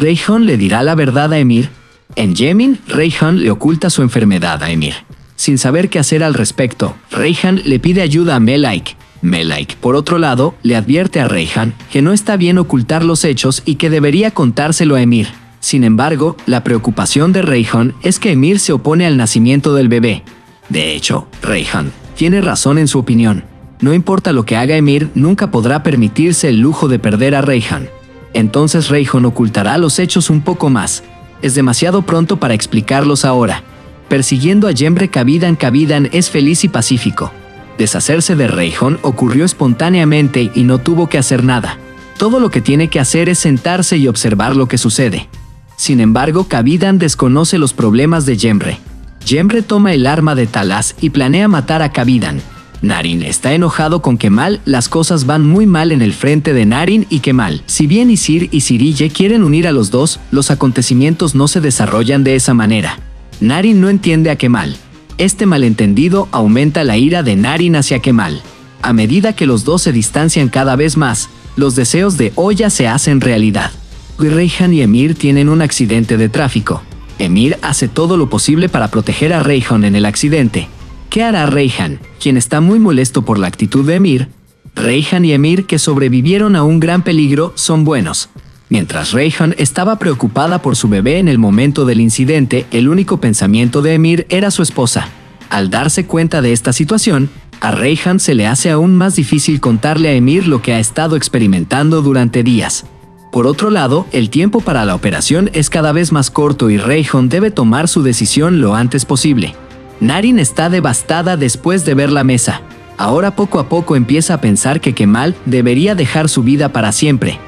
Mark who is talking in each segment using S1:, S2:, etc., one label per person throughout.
S1: Rayhan le dirá la verdad a Emir. En Yemin, Rayhan le oculta su enfermedad a Emir. Sin saber qué hacer al respecto, Rayhan le pide ayuda a Melaik. Melaik, por otro lado, le advierte a Rayhan que no está bien ocultar los hechos y que debería contárselo a Emir. Sin embargo, la preocupación de Rayhan es que Emir se opone al nacimiento del bebé. De hecho, Rayhan tiene razón en su opinión. No importa lo que haga Emir, nunca podrá permitirse el lujo de perder a Rayhan. Entonces Rayhan ocultará los hechos un poco más. Es demasiado pronto para explicarlos ahora. Persiguiendo a Jembre Kavidan Kavidan es feliz y pacífico. Deshacerse de Rayhan ocurrió espontáneamente y no tuvo que hacer nada. Todo lo que tiene que hacer es sentarse y observar lo que sucede. Sin embargo, Kavidan desconoce los problemas de Jembre. Jembre toma el arma de Talas y planea matar a Kavidan. Narin está enojado con Kemal, las cosas van muy mal en el frente de Narin y Kemal. Si bien Isir y Sirille quieren unir a los dos, los acontecimientos no se desarrollan de esa manera. Narin no entiende a Kemal. Este malentendido aumenta la ira de Narin hacia Kemal. A medida que los dos se distancian cada vez más, los deseos de Oya se hacen realidad. Reyhan y Emir tienen un accidente de tráfico. Emir hace todo lo posible para proteger a Reyhan en el accidente, ¿Qué hará Reyhan, quien está muy molesto por la actitud de Emir? Reyhan y Emir, que sobrevivieron a un gran peligro, son buenos. Mientras Reyhan estaba preocupada por su bebé en el momento del incidente, el único pensamiento de Emir era su esposa. Al darse cuenta de esta situación, a Reyhan se le hace aún más difícil contarle a Emir lo que ha estado experimentando durante días. Por otro lado, el tiempo para la operación es cada vez más corto y Reyhan debe tomar su decisión lo antes posible. Narin está devastada después de ver la mesa. Ahora poco a poco empieza a pensar que Kemal debería dejar su vida para siempre.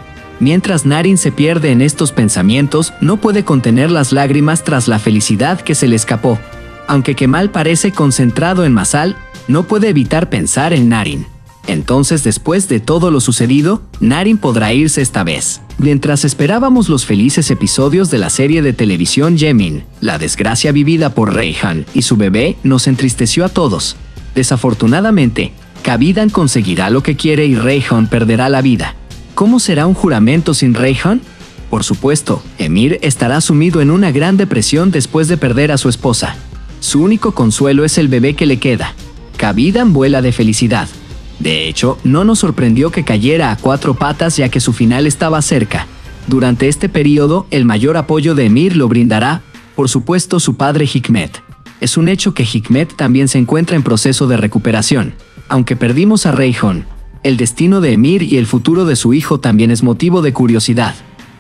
S1: Mientras Narin se pierde en estos pensamientos, no puede contener las lágrimas tras la felicidad que se le escapó. Aunque Kemal parece concentrado en Masal, no puede evitar pensar en Narin. Entonces, después de todo lo sucedido, Narin podrá irse esta vez. Mientras esperábamos los felices episodios de la serie de televisión Yemin, la desgracia vivida por Reyhan y su bebé nos entristeció a todos. Desafortunadamente, Kavidan conseguirá lo que quiere y Reyhan perderá la vida. ¿Cómo será un juramento sin Reyhan? Por supuesto, Emir estará sumido en una gran depresión después de perder a su esposa. Su único consuelo es el bebé que le queda. Kavidan vuela de felicidad. De hecho, no nos sorprendió que cayera a cuatro patas ya que su final estaba cerca. Durante este periodo, el mayor apoyo de Emir lo brindará, por supuesto, su padre Hikmet. Es un hecho que Hikmet también se encuentra en proceso de recuperación. Aunque perdimos a Reyhon, el destino de Emir y el futuro de su hijo también es motivo de curiosidad.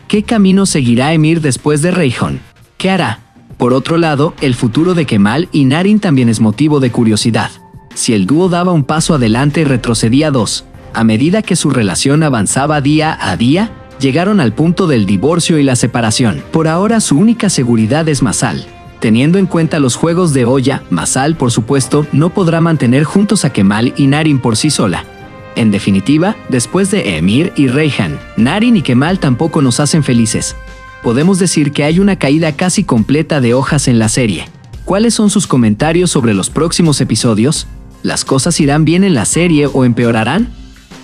S1: ¿Qué camino seguirá Emir después de Reyhon? ¿Qué hará? Por otro lado, el futuro de Kemal y Narin también es motivo de curiosidad. Si el dúo daba un paso adelante y retrocedía dos, a medida que su relación avanzaba día a día, llegaron al punto del divorcio y la separación. Por ahora su única seguridad es Masal. Teniendo en cuenta los juegos de olla, Masal, por supuesto, no podrá mantener juntos a Kemal y Narin por sí sola. En definitiva, después de Emir y Reyhan, Narin y Kemal tampoco nos hacen felices. Podemos decir que hay una caída casi completa de hojas en la serie. ¿Cuáles son sus comentarios sobre los próximos episodios? ¿Las cosas irán bien en la serie o empeorarán?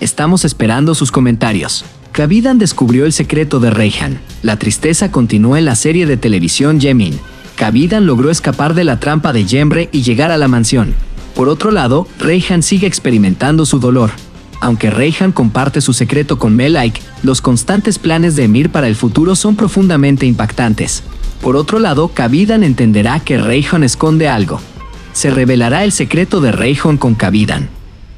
S1: Estamos esperando sus comentarios. Kavidan descubrió el secreto de Reyhan. La tristeza continúa en la serie de televisión Yemin. Kavidan logró escapar de la trampa de Yembre y llegar a la mansión. Por otro lado, Reyhan sigue experimentando su dolor. Aunque Reyhan comparte su secreto con Melaik, los constantes planes de Emir para el futuro son profundamente impactantes. Por otro lado, Kavidan entenderá que Reyhan esconde algo, se revelará el secreto de Reyhon con Kavidan.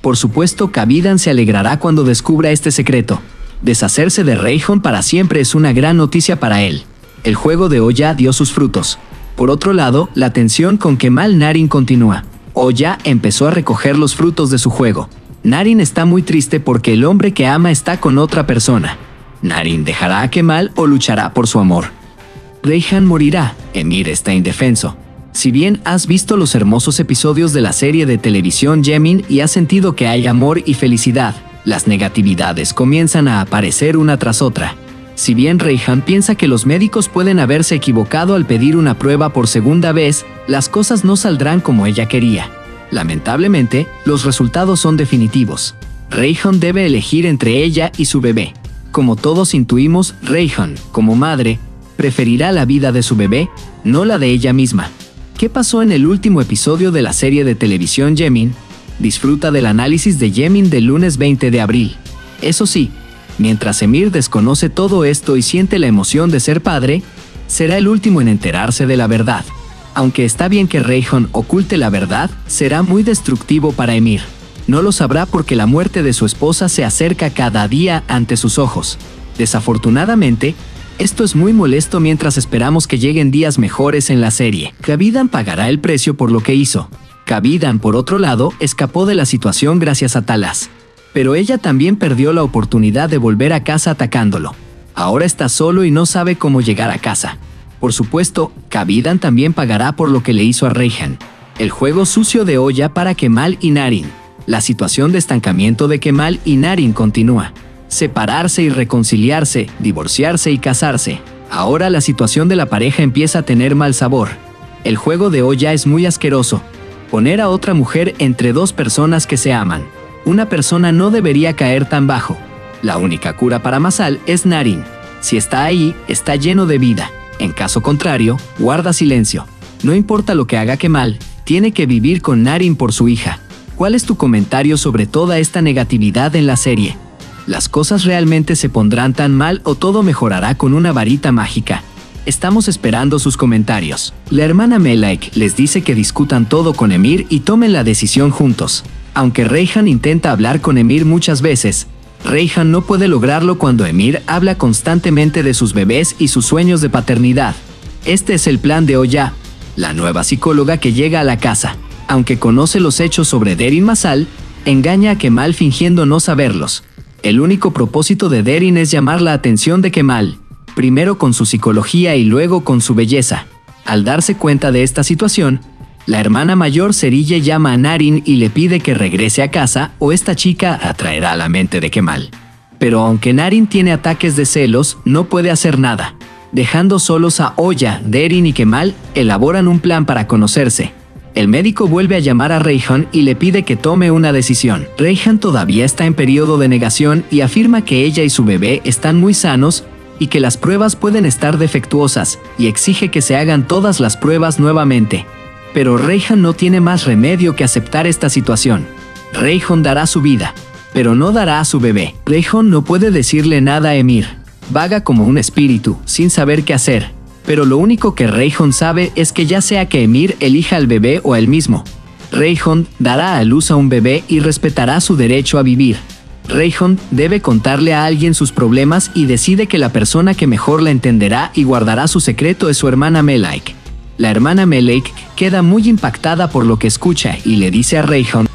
S1: Por supuesto, Kavidan se alegrará cuando descubra este secreto. Deshacerse de Reyhon para siempre es una gran noticia para él. El juego de Oya dio sus frutos. Por otro lado, la tensión con Kemal Narin continúa. Oya empezó a recoger los frutos de su juego. Narin está muy triste porque el hombre que ama está con otra persona. Narin dejará a Kemal o luchará por su amor. Reyhan morirá. Emir está indefenso. Si bien has visto los hermosos episodios de la serie de televisión Yemin y has sentido que hay amor y felicidad, las negatividades comienzan a aparecer una tras otra. Si bien Reyhan piensa que los médicos pueden haberse equivocado al pedir una prueba por segunda vez, las cosas no saldrán como ella quería. Lamentablemente, los resultados son definitivos. Reyhan debe elegir entre ella y su bebé. Como todos intuimos, Reyhan, como madre, preferirá la vida de su bebé, no la de ella misma. ¿Qué pasó en el último episodio de la serie de televisión Jemin? Disfruta del análisis de Jemin del lunes 20 de abril. Eso sí, mientras Emir desconoce todo esto y siente la emoción de ser padre, será el último en enterarse de la verdad. Aunque está bien que Rayhon oculte la verdad, será muy destructivo para Emir. No lo sabrá porque la muerte de su esposa se acerca cada día ante sus ojos. Desafortunadamente, esto es muy molesto mientras esperamos que lleguen días mejores en la serie. Kavidan pagará el precio por lo que hizo. Kavidan, por otro lado, escapó de la situación gracias a Talas. Pero ella también perdió la oportunidad de volver a casa atacándolo. Ahora está solo y no sabe cómo llegar a casa. Por supuesto, Kavidan también pagará por lo que le hizo a Reihan. El juego sucio de olla para Kemal y Narin. La situación de estancamiento de Kemal y Narin continúa. Separarse y reconciliarse, divorciarse y casarse. Ahora la situación de la pareja empieza a tener mal sabor. El juego de olla es muy asqueroso. Poner a otra mujer entre dos personas que se aman. Una persona no debería caer tan bajo. La única cura para Masal es Narin. Si está ahí, está lleno de vida. En caso contrario, guarda silencio. No importa lo que haga Kemal, tiene que vivir con Narin por su hija. ¿Cuál es tu comentario sobre toda esta negatividad en la serie? ¿Las cosas realmente se pondrán tan mal o todo mejorará con una varita mágica? Estamos esperando sus comentarios. La hermana Melaik les dice que discutan todo con Emir y tomen la decisión juntos. Aunque Reihan intenta hablar con Emir muchas veces, Reihan no puede lograrlo cuando Emir habla constantemente de sus bebés y sus sueños de paternidad. Este es el plan de Oya, la nueva psicóloga que llega a la casa. Aunque conoce los hechos sobre Derin Masal, engaña a Kemal fingiendo no saberlos. El único propósito de Derin es llamar la atención de Kemal, primero con su psicología y luego con su belleza. Al darse cuenta de esta situación, la hermana mayor Serille llama a Narin y le pide que regrese a casa o esta chica atraerá la mente de Kemal. Pero aunque Narin tiene ataques de celos, no puede hacer nada. Dejando solos a Oya, Derin y Kemal, elaboran un plan para conocerse. El médico vuelve a llamar a Reyhan y le pide que tome una decisión. Reyhan todavía está en periodo de negación y afirma que ella y su bebé están muy sanos y que las pruebas pueden estar defectuosas, y exige que se hagan todas las pruebas nuevamente. Pero Reyhan no tiene más remedio que aceptar esta situación. Reyhan dará su vida, pero no dará a su bebé. Reyhan no puede decirle nada a Emir. Vaga como un espíritu, sin saber qué hacer. Pero lo único que Reyhan sabe es que ya sea que Emir elija al bebé o a él mismo, Reyhan dará a luz a un bebé y respetará su derecho a vivir. Reyhan debe contarle a alguien sus problemas y decide que la persona que mejor la entenderá y guardará su secreto es su hermana Melaik. La hermana Melek queda muy impactada por lo que escucha y le dice a Rayhon